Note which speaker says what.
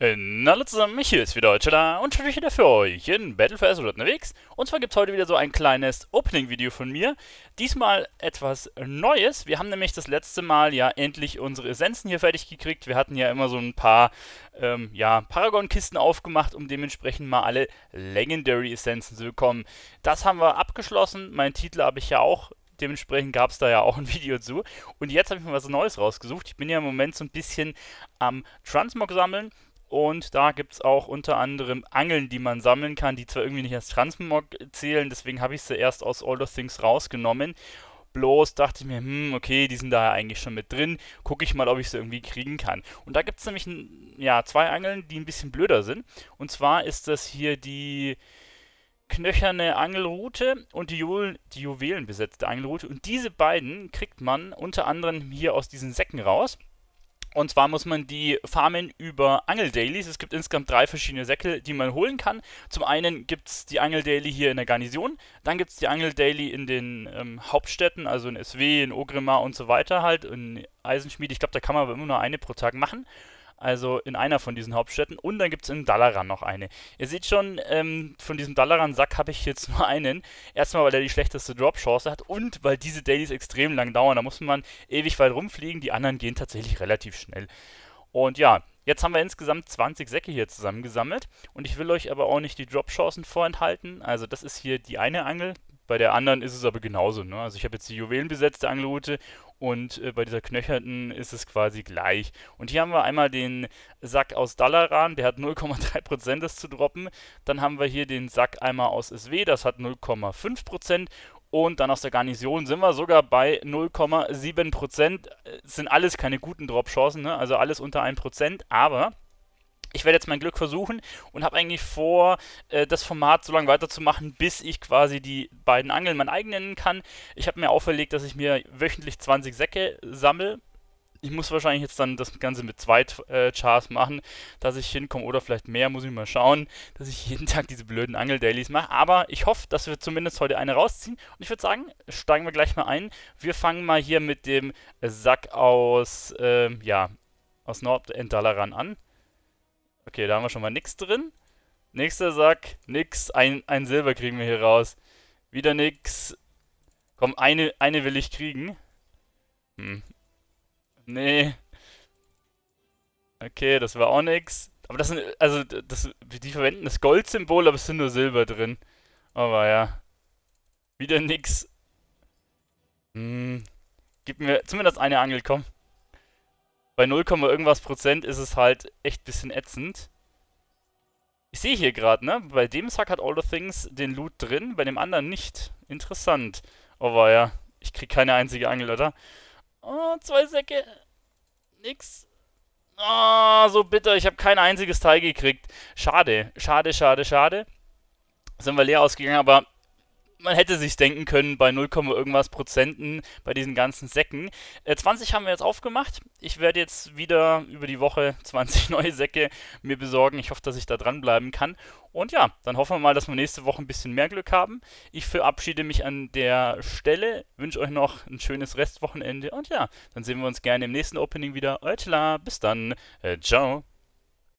Speaker 1: Äh, hallo zusammen, hier ist wieder da und schon wieder für euch in Battle for Azeroth unterwegs. Und zwar gibt es heute wieder so ein kleines Opening-Video von mir. Diesmal etwas Neues. Wir haben nämlich das letzte Mal ja endlich unsere Essenzen hier fertig gekriegt. Wir hatten ja immer so ein paar ähm, ja, Paragon-Kisten aufgemacht, um dementsprechend mal alle Legendary-Essenzen zu bekommen. Das haben wir abgeschlossen. Meinen Titel habe ich ja auch dementsprechend gab es da ja auch ein Video zu. Und jetzt habe ich mir was Neues rausgesucht. Ich bin ja im Moment so ein bisschen am Transmog sammeln und da gibt es auch unter anderem Angeln, die man sammeln kann, die zwar irgendwie nicht als Transmog zählen, deswegen habe ich sie erst aus All of Things rausgenommen. Bloß dachte ich mir, hm, okay, die sind da ja eigentlich schon mit drin. Gucke ich mal, ob ich sie irgendwie kriegen kann. Und da gibt es nämlich ja, zwei Angeln, die ein bisschen blöder sind. Und zwar ist das hier die knöcherne Angelroute und die, Ju die juwelenbesetzte Angelroute. Und diese beiden kriegt man unter anderem hier aus diesen Säcken raus. Und zwar muss man die farmen über Angel-Dailies. Es gibt insgesamt drei verschiedene Säcke, die man holen kann. Zum einen gibt es die Angel-Daily hier in der Garnison. Dann gibt es die Angel-Daily in den ähm, Hauptstädten, also in SW, in Ogrimmar und so weiter halt. In Eisenschmied. Ich glaube, da kann man aber immer nur eine pro Tag machen also in einer von diesen Hauptstädten. Und dann gibt es in Dalaran noch eine. Ihr seht schon, ähm, von diesem Dalaran-Sack habe ich jetzt nur einen. Erstmal, weil er die schlechteste Drop-Chance hat und weil diese Dailies extrem lang dauern. Da muss man ewig weit rumfliegen. Die anderen gehen tatsächlich relativ schnell. Und ja, Jetzt haben wir insgesamt 20 Säcke hier zusammengesammelt und ich will euch aber auch nicht die Drop-Chancen vorenthalten. Also das ist hier die eine Angel, bei der anderen ist es aber genauso. Ne? Also ich habe jetzt die juwelenbesetzte Angelroute und äh, bei dieser knöcherten ist es quasi gleich. Und hier haben wir einmal den Sack aus Dalaran, der hat 0,3% das zu droppen. Dann haben wir hier den Sack einmal aus SW, das hat 0,5%. Und dann aus der Garnison sind wir sogar bei 0,7%. sind alles keine guten Drop-Chancen, ne? also alles unter 1%. Aber ich werde jetzt mein Glück versuchen und habe eigentlich vor, äh, das Format so lange weiterzumachen, bis ich quasi die beiden Angeln mein eigen nennen kann. Ich habe mir auferlegt, dass ich mir wöchentlich 20 Säcke sammle. Ich muss wahrscheinlich jetzt dann das Ganze mit zwei äh, Chars machen, dass ich hinkomme oder vielleicht mehr, muss ich mal schauen, dass ich jeden Tag diese blöden Angel-Dailies mache. Aber ich hoffe, dass wir zumindest heute eine rausziehen. Und ich würde sagen, steigen wir gleich mal ein. Wir fangen mal hier mit dem Sack aus, äh, ja, aus Nordendalaran an. Okay, da haben wir schon mal nix drin. Nächster Sack, nix. Ein, ein Silber kriegen wir hier raus. Wieder nix. Komm, eine, eine will ich kriegen. Hm. Nee. Okay, das war auch nix. Aber das sind, also, das, die verwenden das Goldsymbol, aber es sind nur Silber drin. Aber ja. Wieder nix. Hm. Gib mir zumindest eine Angel, komm bei 0, irgendwas Prozent ist es halt echt bisschen ätzend. Ich sehe hier gerade, ne? Bei dem Sack hat All the Things den Loot drin, bei dem anderen nicht. Interessant. Oh, war ja. Ich krieg keine einzige Angel, oder? Oh, zwei Säcke. Nix. Oh, so bitter. Ich habe kein einziges Teil gekriegt. Schade. Schade, schade, schade. Sind wir leer ausgegangen, aber man hätte sich denken können, bei 0, irgendwas Prozenten bei diesen ganzen Säcken. Äh, 20 haben wir jetzt aufgemacht. Ich werde jetzt wieder über die Woche 20 neue Säcke mir besorgen. Ich hoffe, dass ich da dranbleiben kann. Und ja, dann hoffen wir mal, dass wir nächste Woche ein bisschen mehr Glück haben. Ich verabschiede mich an der Stelle, wünsche euch noch ein schönes Restwochenende und ja, dann sehen wir uns gerne im nächsten Opening wieder. Eutla, bis dann, äh, ciao.